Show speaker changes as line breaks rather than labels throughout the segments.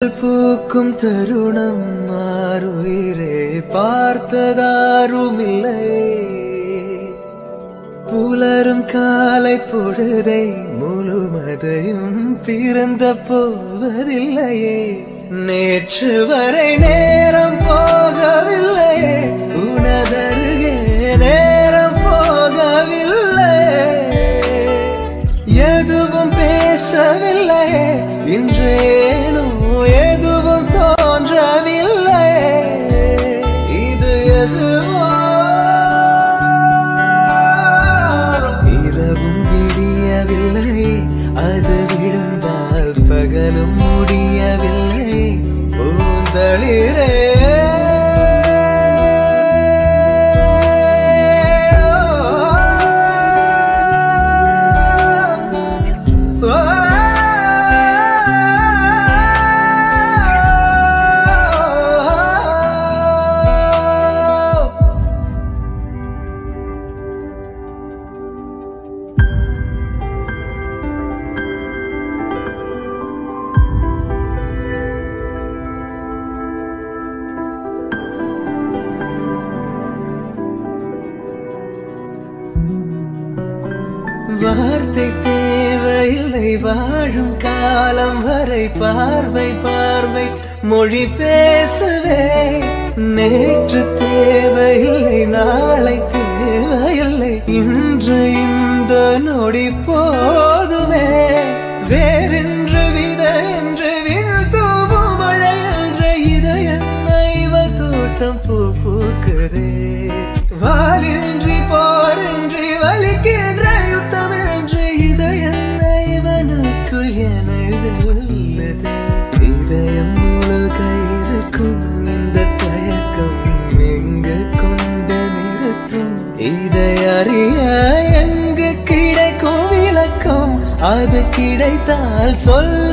பூக்கும் தருணம் மாறுயிரே பார்த்ததாருமில்லை. புலரும் காலை பொழுதை முழுமதையும் பிறந்த போவதில்லையே. நேற்று வரை நேரம் போகவில்லையே உனதருகே நேரம் போகவில்லை. எதுவும் பேசவில்லையே இன்றே பார்வை பார்வை மொழி பேசவே. நேற்று தேவையில்லை நாளை தேவையில்லை. இன்று இந்த நொடி போதுமே. வேறென்று வித என்று வீழ்த்தூவும் மழை என்ற இதயன்ன இவள் தோட்டம் பூ பூக்குதே. வாலின்றி போரின்றி வலிக்கின்ற யுத்தம் என்று இதயன்ன இவனுக்குள் என வெல்லுது இதயம் முழுக இருக்கும் இந்த தயக்கம் எங்கு கொண்டு நிறுத்தும்? இதை அறிய எங்கு கிடைக்கும் விளக்கம்? அது கிடைத்தால் சொல்ல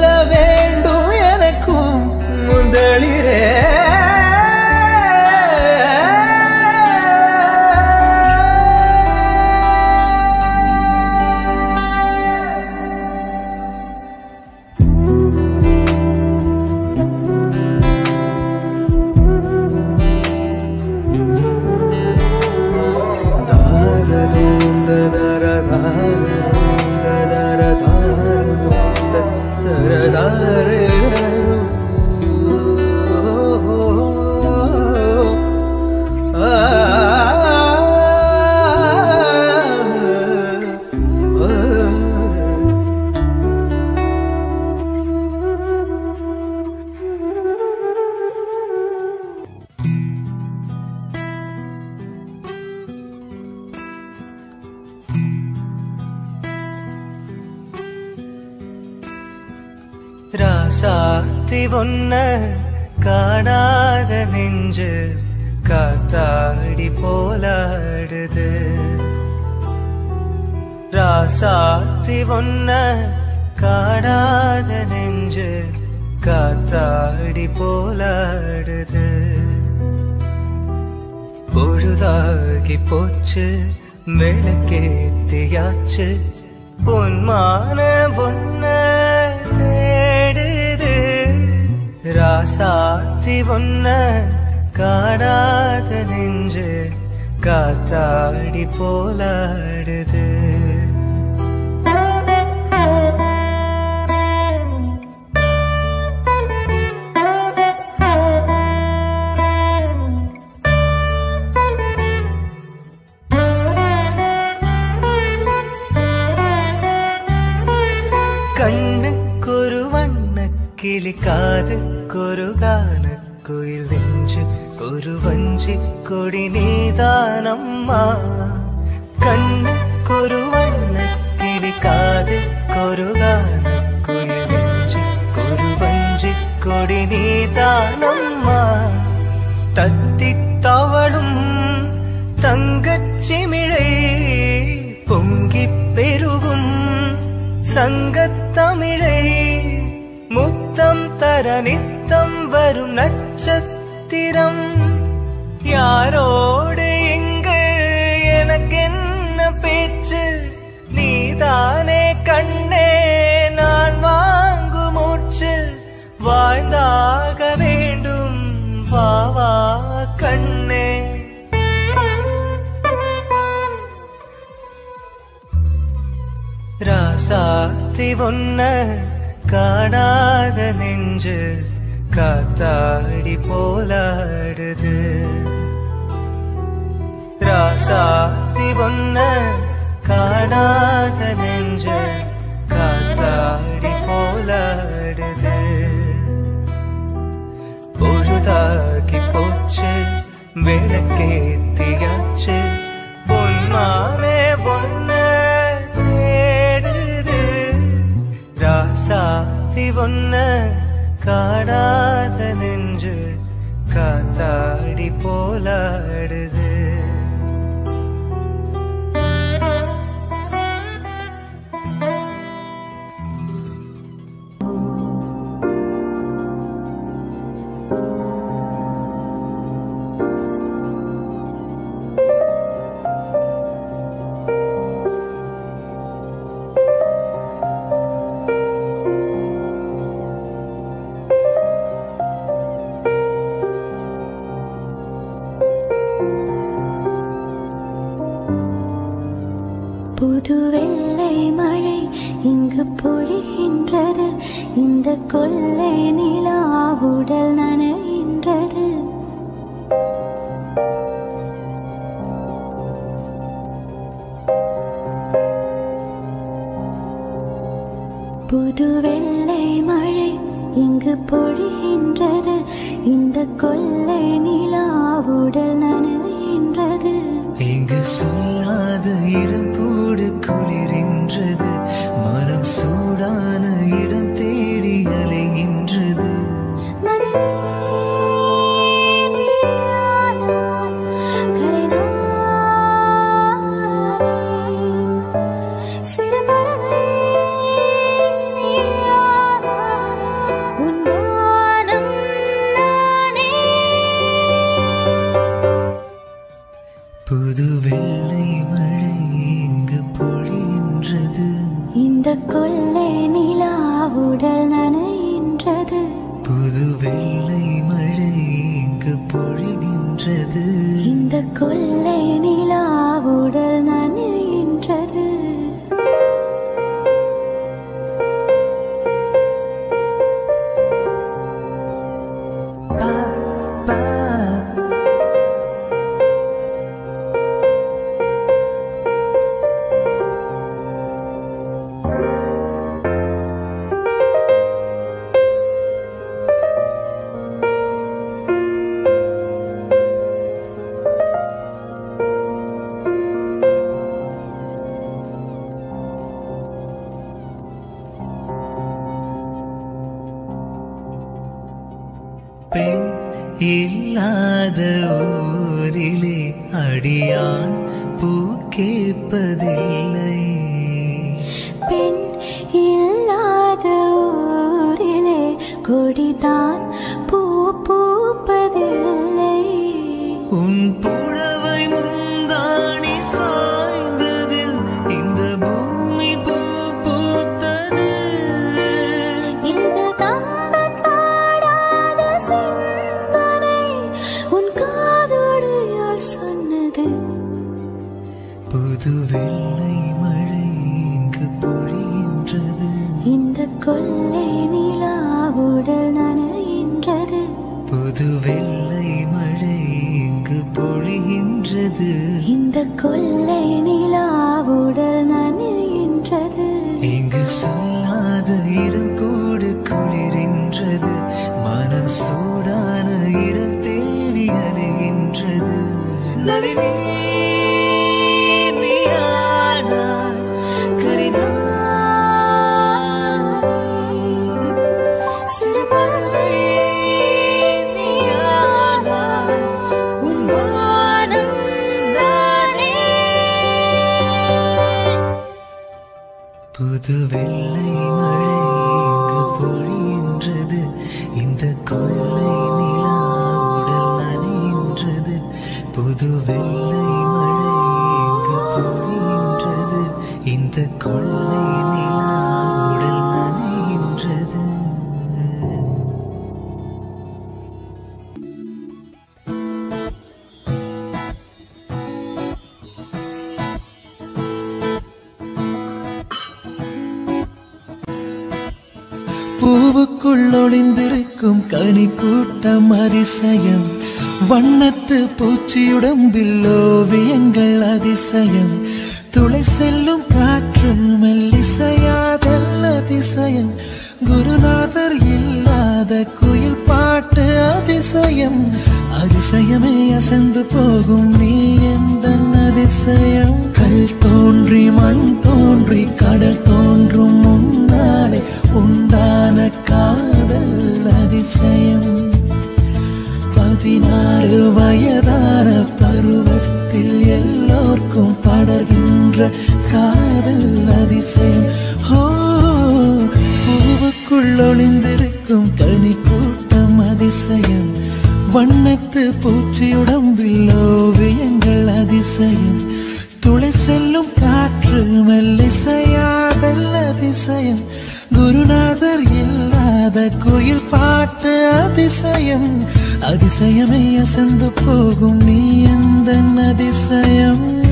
ஒளிந்திருக்கும் கனி கூட்டம் அதிசயம். வண்ணத்து பூச்சியுடம்பில் ஓவியங்கள் அதிசயம். துளை செல்லும் காற்று மெல்லிசையாதல் அதிசயம். குருநாதர் இல்லாத குயில் பாட்டு அதிசயம். அதிசயமே அசந்து போகும் நீ எந்த அதிசயம்? கல் தோன்றி மண் தோன்றி கடல் தோன்றும் அதிசயம். பதினாறு வயதான பருவத்தில் எல்லோர்க்கும் படர்கின்ற காதல் அதிசயம். ஹோ பூவுக்குள் ஒளிந்திருக்கும் கனி கூட்டம் அதிசயம். வண்ணத்து பூச்சி உடம்பில் ஓவியங்கள் அதிசயம். துளை செல்லும் காற்று மெல்லிசை அந்த குயில் பாட்டு அதிசயம். அதிசயமே அசந்து போகும் நீ எந்த அதிசயம்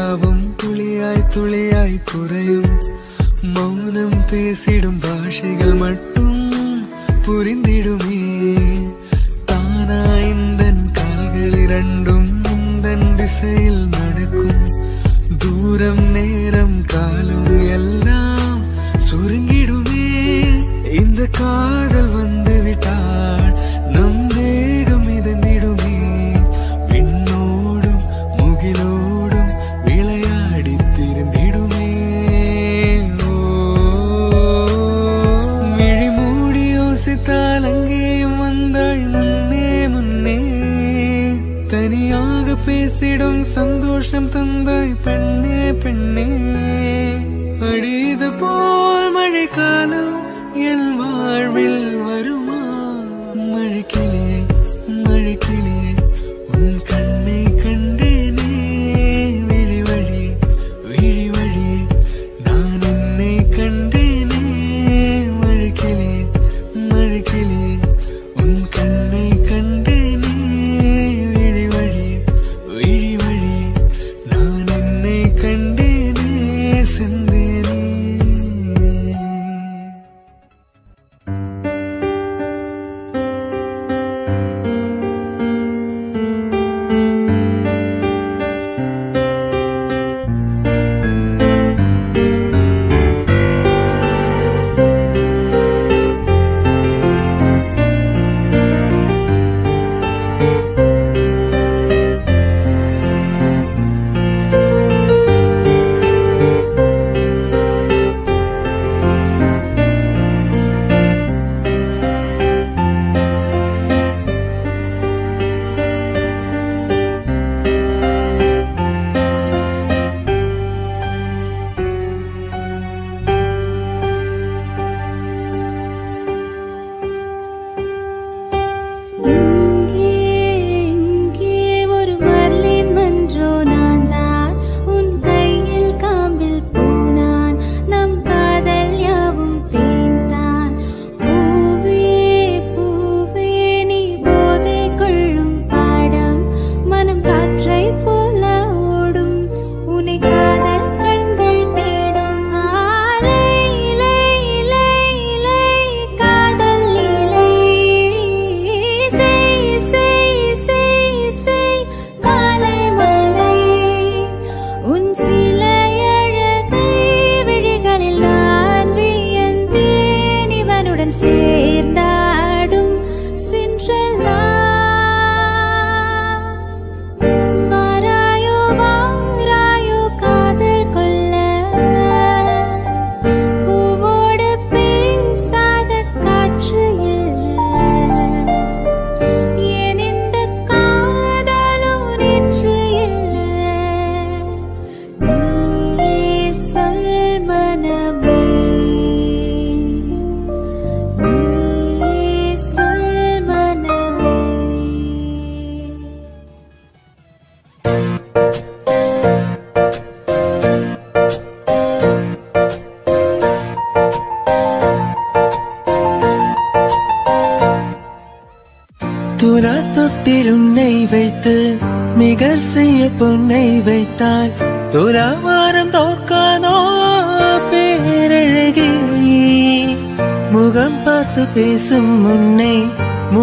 யாவும் துளியாய் துளியாய் குறையும் மௌனம் பேசிடும் பாஷைகள் மட்டும் புரிந்திடுமே தானா இந்த கால்கள் இரண்டும் இந்த திசையில் நடக்கும் தூரம் நேரம் காலம் எல்லாம் சுருங்கிடுமே இந்த காதல்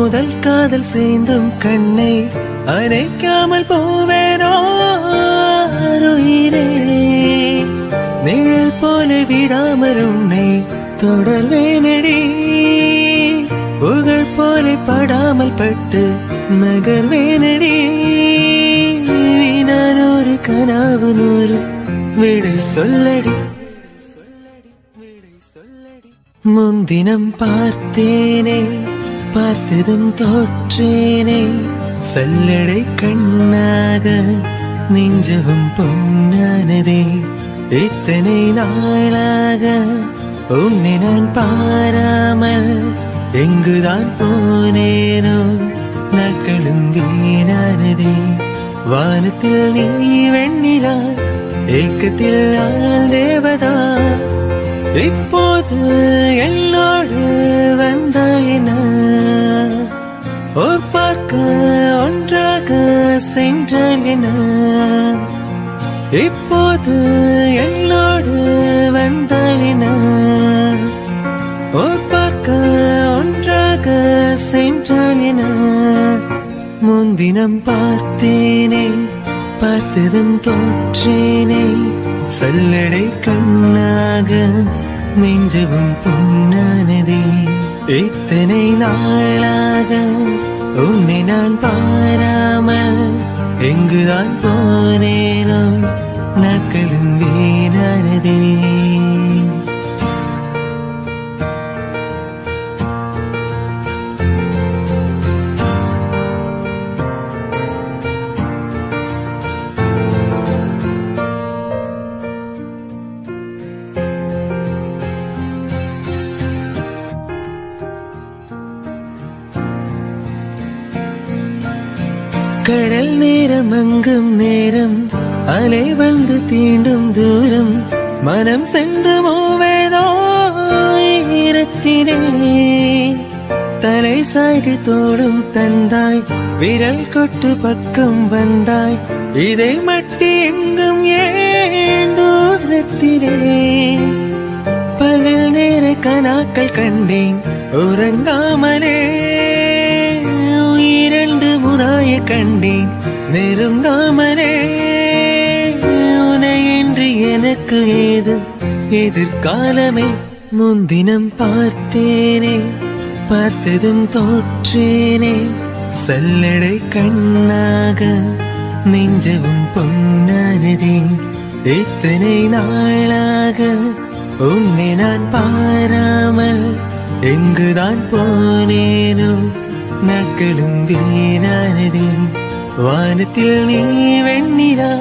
முதல் காதல் சேர்ந்தும் கண்ணை அரைக்காமல் போவேனோ? உயிரே நிழல் போல விடாமல் உன்னை தொடர்வேனடி. புகழ் போல படாமல் பட்டு நகர்வேனடி. நான் ஒரு கனவு நூறு விடு சொல்லடி. முன்தினம் பார்த்தேனே. பார்த்ததும் தோற்றேனே. சல்லடை கண்ணாக நெஞ்சவும் பொன்னானதே. இத்தனை நாளாக உன்னை நான் பாராமல் எங்குதான் போனேனோ நாட்களும் வீணானதே. வானத்தில் நீ வெண்ணிலா ஏக்கத்தில் நான் தேவதா. இப்போது என்னோடு வந்தாயின ஓர் பார்க்க ஒன்றாக சென்றான் என. இப்போது என்னோடு வந்தாயின ஓர் பார்க்க ஒன்றாக சென்றான் என. முன்தினம் பார்த்தேனே பார்த்ததும் தோற்றேனே. சல்லடை கண்ணாக நெஞ்சவும் பொன்னானதே. இத்தனை நாளாக உன்னை நான் பாராமல் எங்குதான் போனேனோ நாட்களும் வீணானதே. கடல் நேரம் அங்கும் நேரம். அலை வந்து தீண்டும் தூரம். மனம் சென்று போவேதோ தலை சாய்கு தோடும் தந்தாய். விரல் கொட்டு பக்கம் வந்தாய். இதை மட்டி எங்கும் ஏன் தூரத்தினே பகல் நேர கனாக்கள் கண்டேன். உறங்காமலே கண்டேன். நெருங்காமலே உனையின்றி எனக்கு ஏது? எதிர்காலமே முன்தினம் பார்த்தேனே. பார்த்ததும் தோற்றேனே. சல்லடை கண்ணாக நெஞ்சவும் பொன்னானதே எத்தனை நாளாக உன்னை நான் பாராமல் எங்குதான் போனேனோ? நாட்களும் வீணானதே வானத்தில் நீ வெண்ணிலா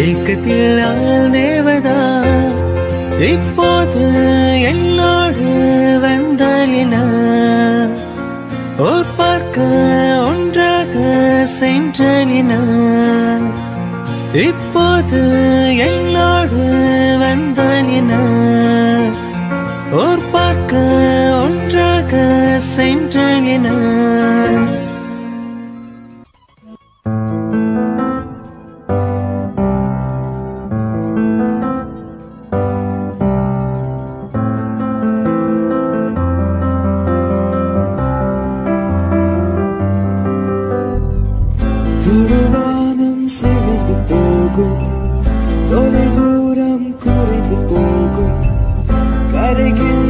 ஏக்கத்தில் நான் தேவதா இப்போது என்னோடு வந்தால் என ஓர் பார்க்க ஒன்றாக சென்றால் என இப்போது என்னோடு வந்தால் என ஓர் பார்க்க ஒன்றாக சென்றால் என headache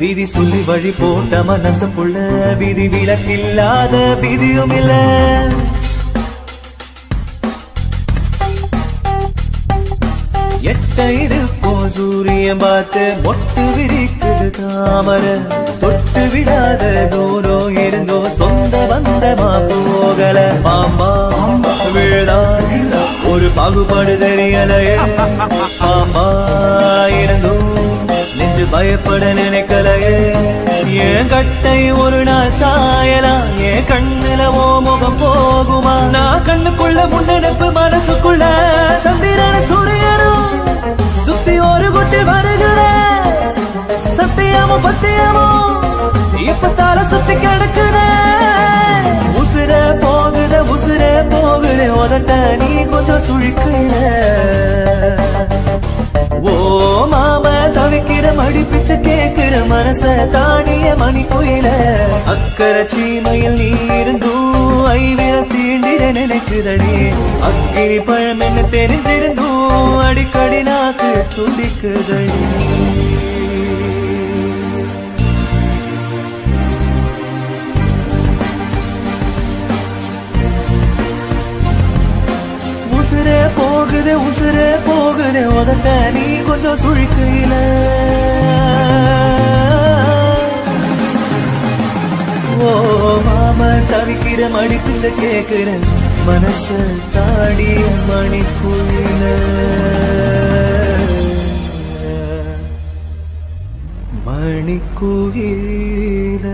விதி சொல்லி வழி போட்ட மனசுக்குள்ள விதி விளக்கில்லாத விதியும் இல்ல. எட்டைடு போ சூரியன் பார்த்து மொட்டு விரிக்குது தாமர. தொட்டு விடாத தூரம் இருந்தோ சொந்த பந்தமா போகல. பாம்பா விழுதா ஒரு பாகுபாடு தெரியலையே. பாம்பா இருந்தோ. நெஞ்சு பயப்பட நினைக்கலையே. என் கட்டை ஒரு நாள் சாயலாம். என் கண்ணுல ஓ முகம் போகுமா? நான் கண்ணுக்குள்ள முன்னெடுப்பு மனசுக்குள்ள சந்திரன சூரியனும் சுத்தி ஒரு குட்டி வருகிற. சத்தியமோ பத்தியமோ இப்ப தலை சுத்தி கிடக்குற உசுர போகுத உசுர உதட்ட நீ கொஞ்சம் சுழிக்கிற. ஓ மாம தவிக்கிற மடி பிச்சை கேக்குற மனச தானிய மணி கோயில அக்கறை சீமையில் நீ இருந்தும் ஐவிர தீண்டிர நினைக்குதடி. அக்கிரி பழம் என்ன தெரிஞ்சிருந்தும் அடிக்கடி நாக்கு துடிக்குதடி போகுதே உசுரே போகுதே உதட்ட நீ கொஞ்சம் சுழிக்கையில ஓ மாம தவிக்கிற மடிப்புல கேக்குற மனச தாடிய மணிக்குயில மணிக்குயில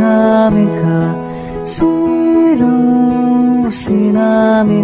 sinami ka, sinong sinami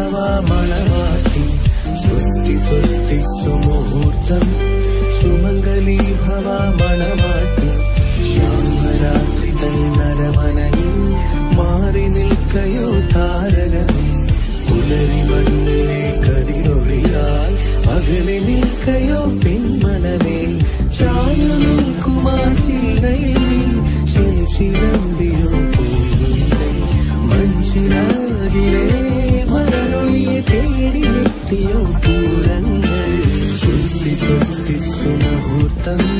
भवामणवाति स्वस्ति स्वस्ति सुमुहूर्तम्। सुमङ्गली भवामणवाति श्यामरात्रि तन्मणे मारि निल्कयो नियतारी पुलरि मे कर अगल The.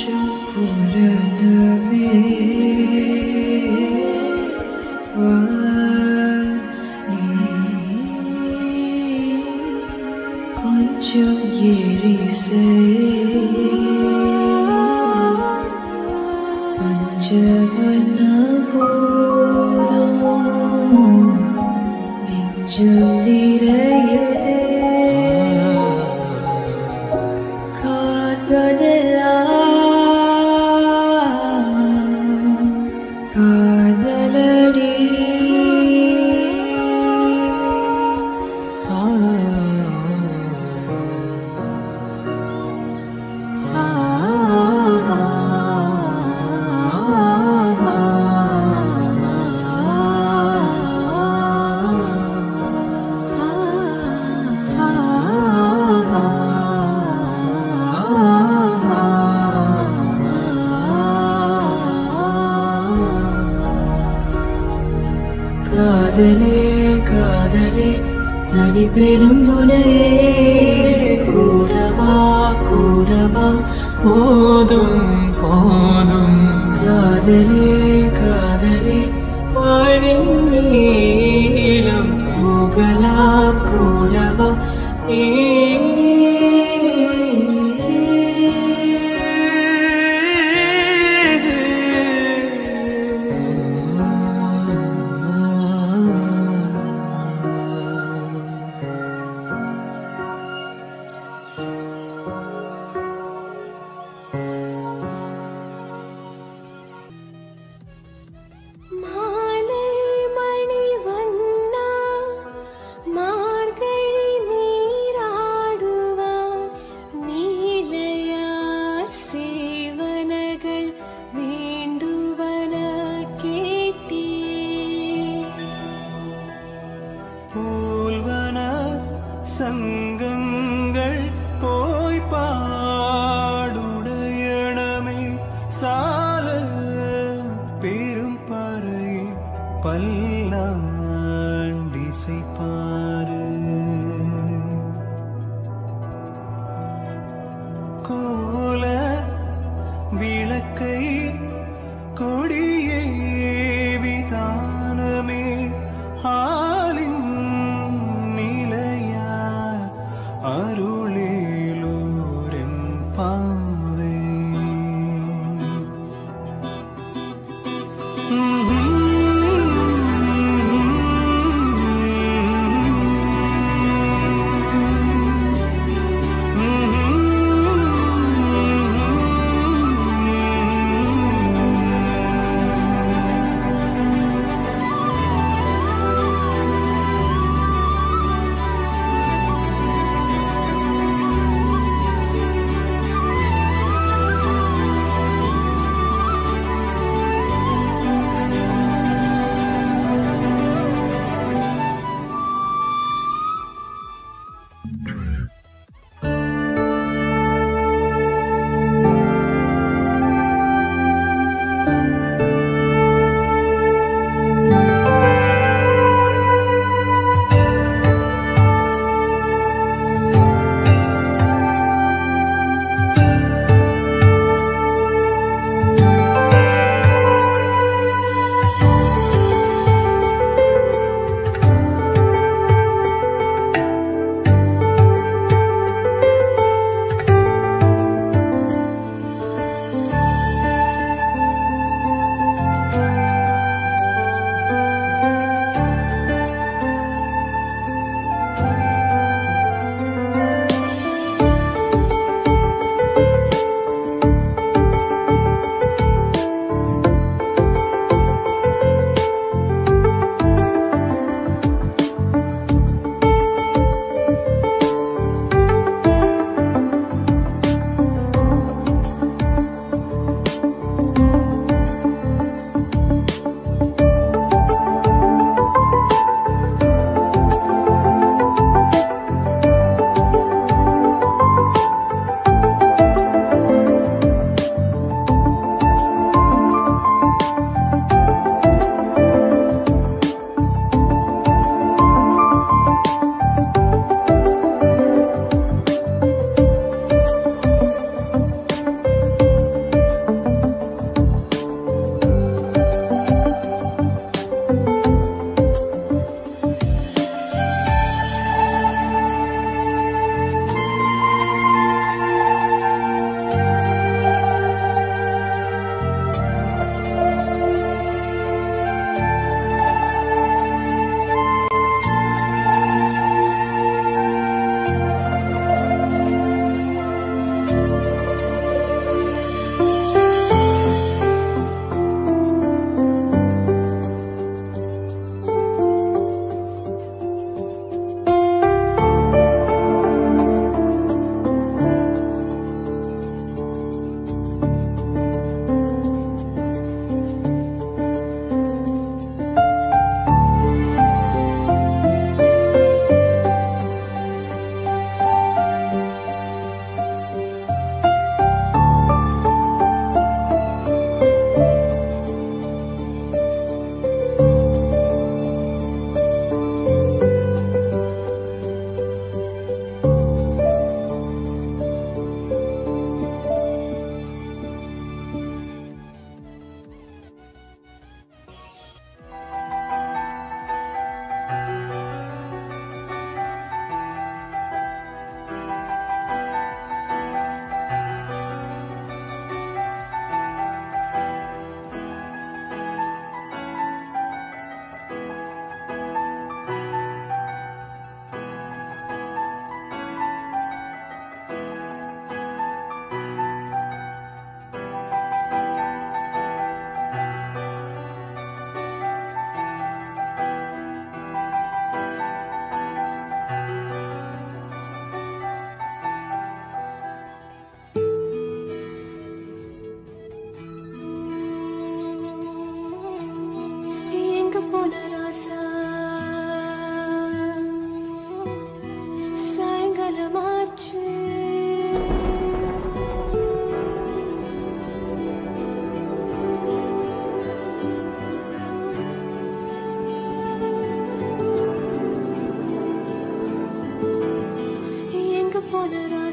கொஞ்சம் புறனவே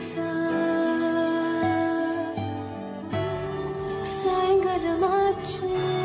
sen gülüm açın.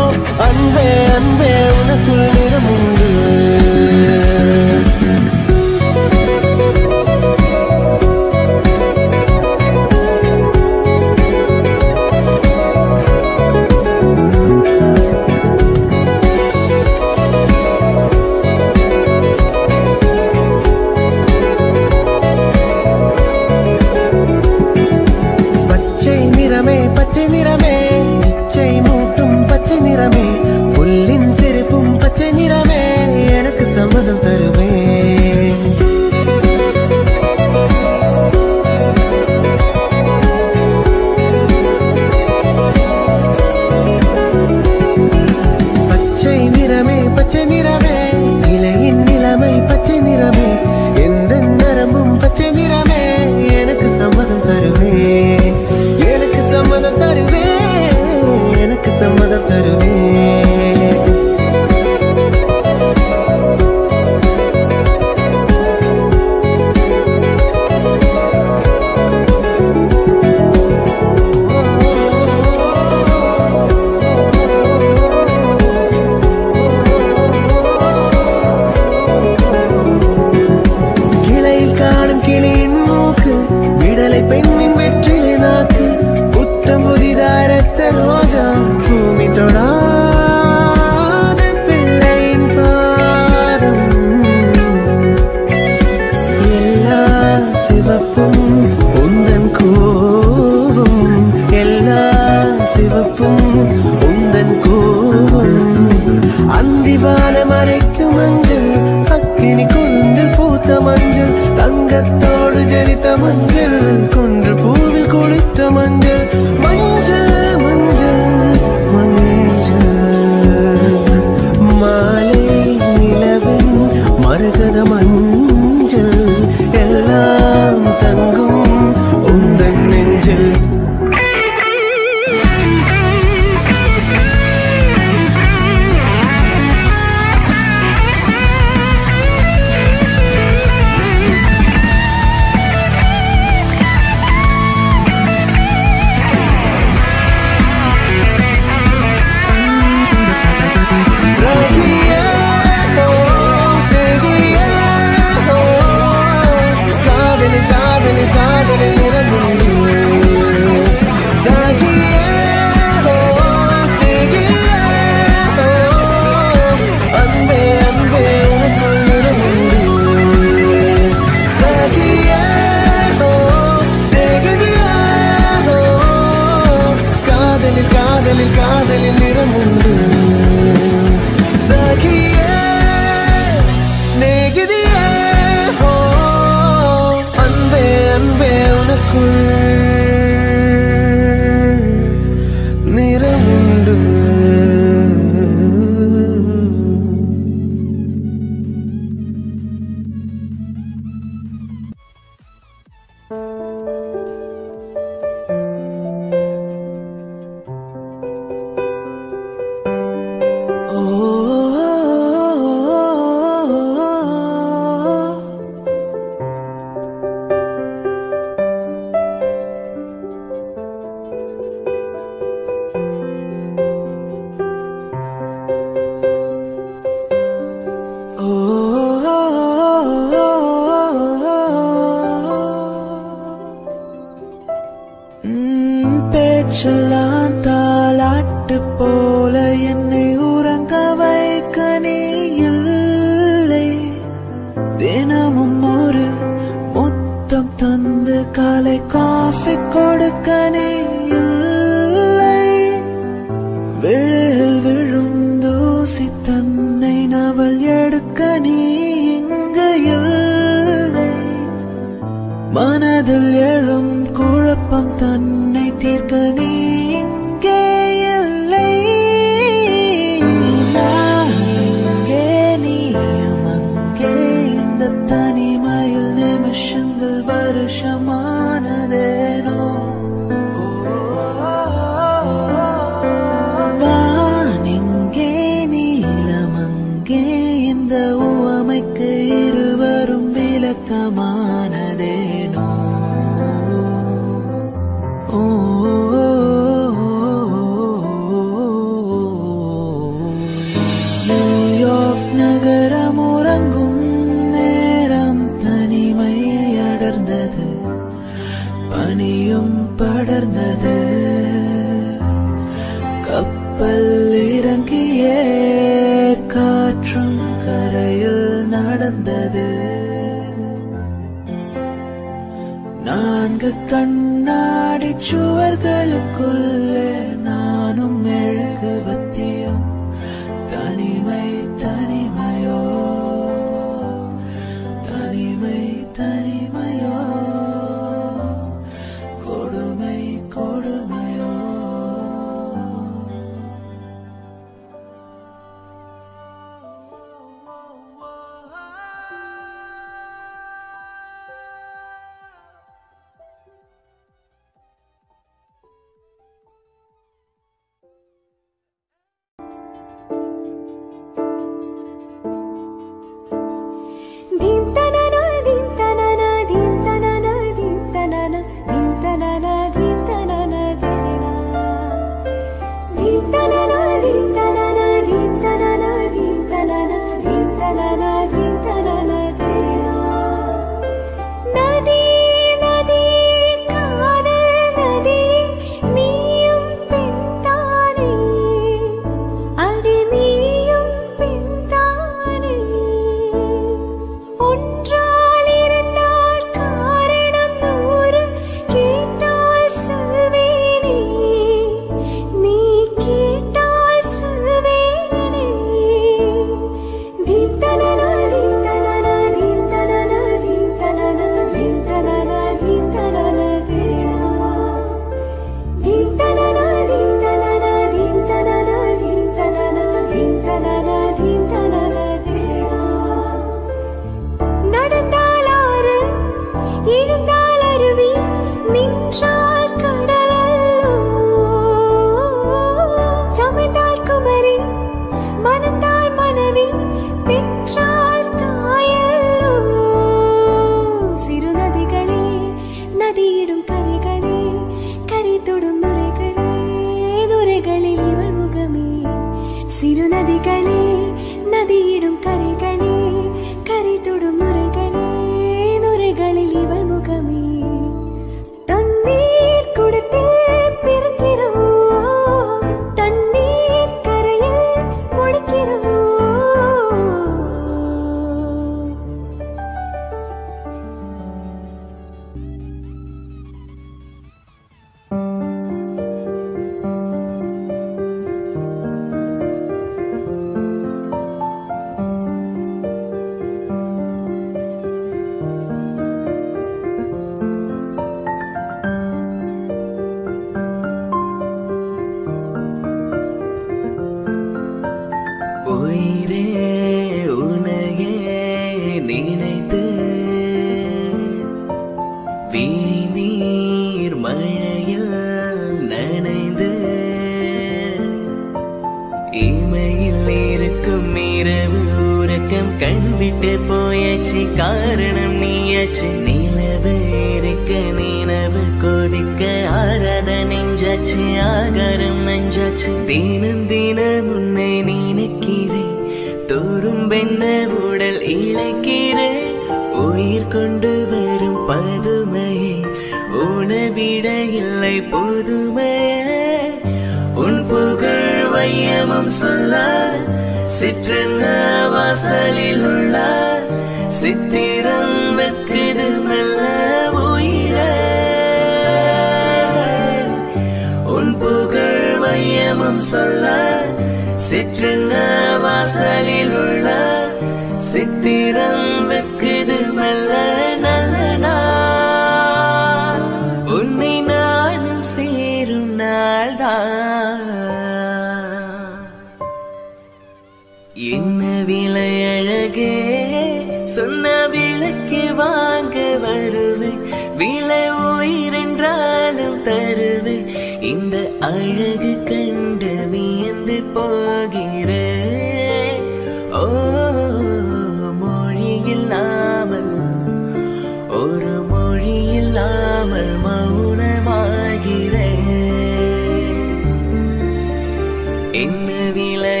என்ன விலை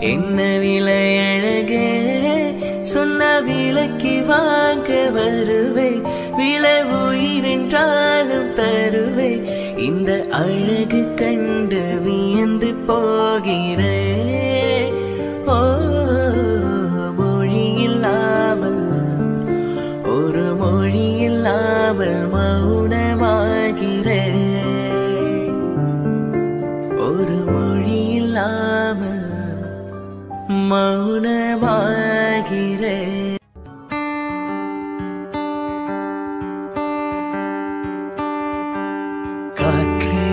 என்ன விலை சொன்ன விளக்கி வாங்க வருவே. விளை உயிரென்றாலும் தருவே. இந்த அழகு கண்டு வியந்து போகிறேன் மௌனமாகிறேன்
காற்றே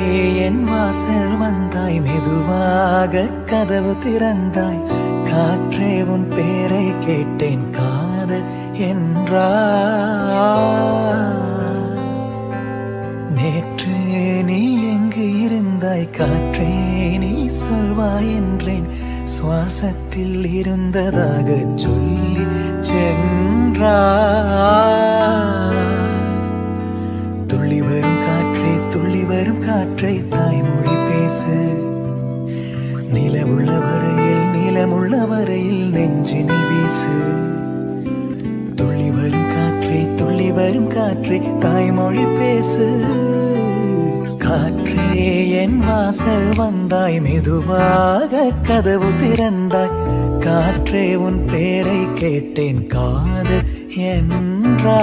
என் வாசல் வந்தாய் மெதுவாக கதவு திறந்தாய். காற்றே உன் பேரை கேட்டேன் காதல் என்றா நேற்று நீ எங்கு இருந்தாய் காற்றே நீ சொல்வாய் என்றேன். சுவாசத்தை சுவாசத்தில் இருந்ததாக சொல்லி சென்றாய் துள்ளி வரும் காற்றே துள்ளி வரும் காற்றை தாய்மொழி பேசு. நிலமுள்ள வரையில் நிலமுள்ள வரையில் நெஞ்சினில் வீசு. துள்ளி வரும் காற்றே துள்ளி வரும் காற்றே தாய்மொழி பேசு. காற்றே என் வாசல் வந்தாய் மெதுவாக கதவு திறந்தாய். காற்றே உன் பேரை கேட்டேன் காது என்றா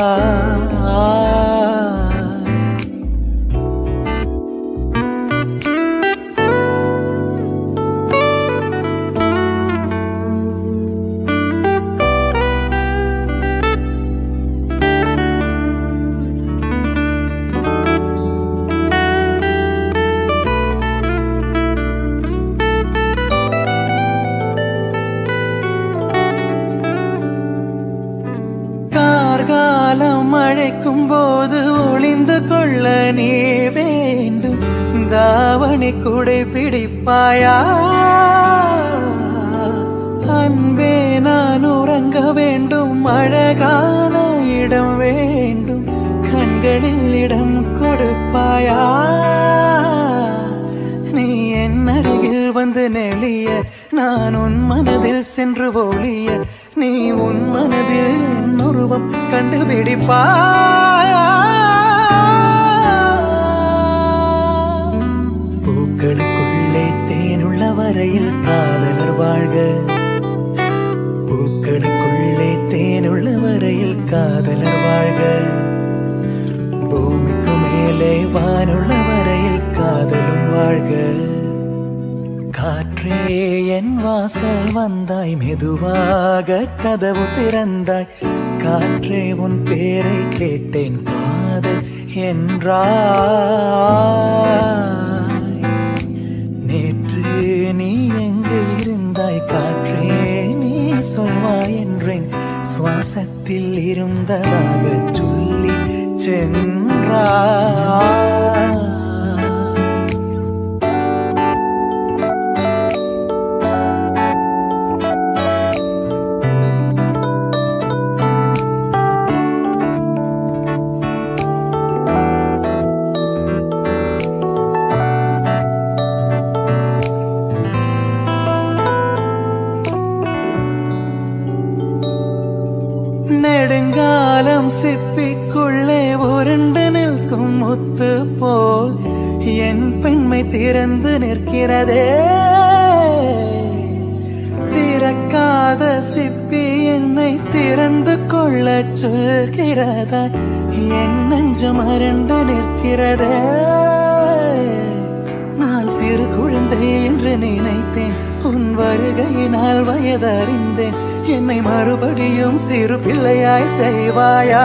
பிள்ளையாய் செய்வாயா?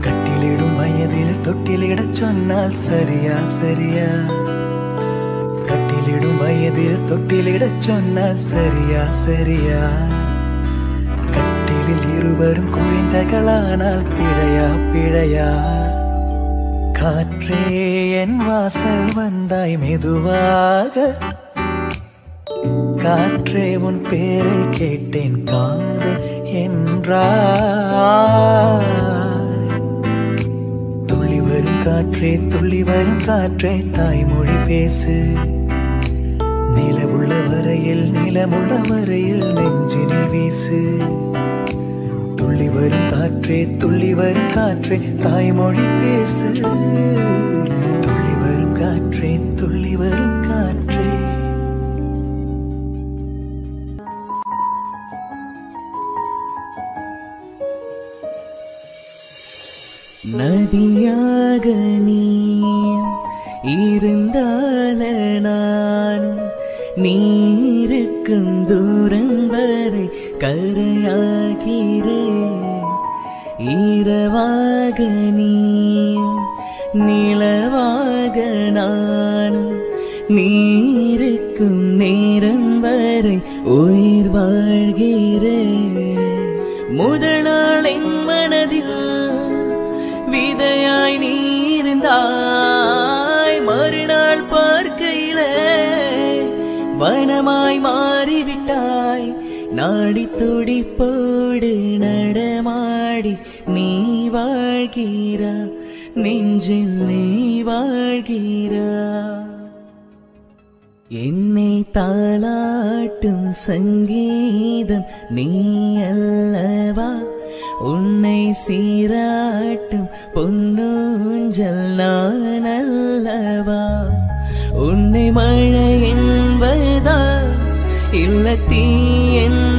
கட்டிலிடும் வயதில் தொட்டிலிடச் சொன்னால் சரியா சரியா? கட்டிலிடும் வயதில் தொட்டிலிடச் சொன்னால் சரியா சரியா? கட்டிலில் இருவரும் குழந்தைகளானால் பிழையா பிழையா? காற்றே என் வாசல் வந்தாய் மெதுவாக. காற்றே உன் பேரை கேட்டேன் காது என்றாய். துள்ளி வரும் காற்றே துள்ளி வரும் காற்றே தாய்மொழி பேசு. நிலவுள்ள வரையில் நிலமுள்ள வரையில் நெஞ்சினில் வீசு. துள்ளி வரும் காற்றே துள்ளி வரும் காற்றே தாய்மொழி பேசு. துள்ளி வரும் காற்றே
நீருக்கும் தூரம் வரை கரையாகிறே. இரவாக நீ நிலவாக நானும் நீருக்கும் நேரம் வரை உயிர் வாழ்கிறே. முதல் ஆடி துடிப்போடு நடமாடி நீ வாழ்கிறா. நெஞ்சில் நீ வாழ்கிறா. என்னை தாளாட்டும் சங்கீதம் நீ அல்லவா? உன்னை சீராட்டும் பொன்னூஞ்சல் நான் அல்லவா? உன்னை மழை என்பதா இல்ல தீ என்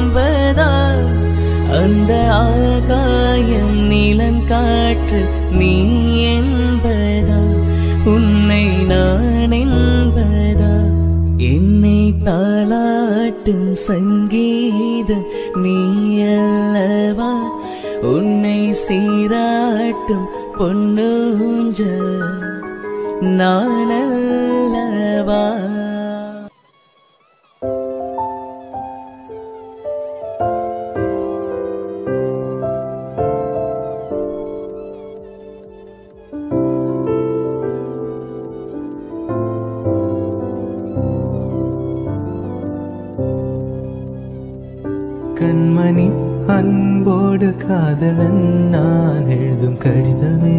அந்த ஆகாயம் நிலங்காற்று நீ என்பதா? உன்னை நான் என்பதா? என்னை தாளாட்டும் சங்கீதம் நீ அல்லவா? உன்னை சீராட்டும் பொன்னூஞ்சல் நான் அல்லவா?
காதலன் நான் எழுதும் கடிதமே.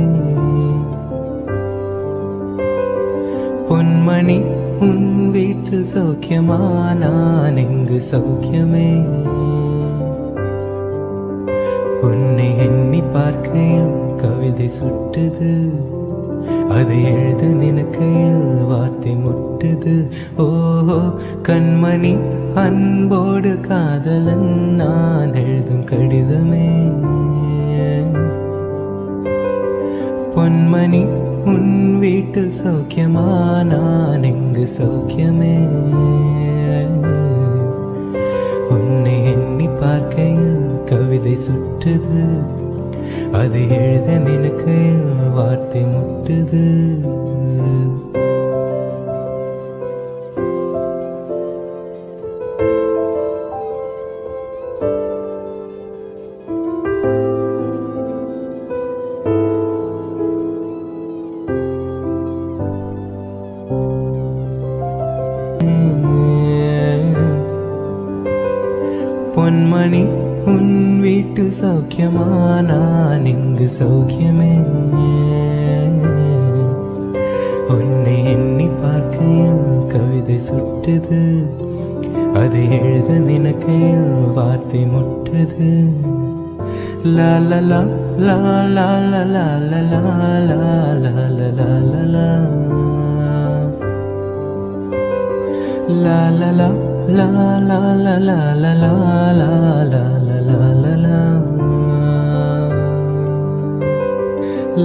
பொன்மணி உன் வீட்டில் சௌக்கியமா? நான் எங்கு சௌக்கியமே? உன்னை எண்ணி பார்க்கையில் கவிதை சுட்டுது. அதை எழுத நினைக்கையில் வார்த்தை முட்டுது. ஓஹோ கண்மணி அன்போடு காதலன் நான் எழுதும் கடிதமே. பொன்மணி உன் வீட்டில் சௌக்கியமா? நான் எங்கு சௌக்கியமே? உன்னை எண்ணி பார்க்கையில் கவிதை சுற்றுது அது எழுத நினைக்கையில் வார்த்தை முட்டுது. சௌக்கியமே உன்னை எண்ணி பார்க்கையில் கவிதை சுட்டுது அதை எழுத நினைக்கையில் வார்த்தை முட்டுது லா லா லா லா லா லா லா லா லா லா லா லா லா la la la la la la la la la la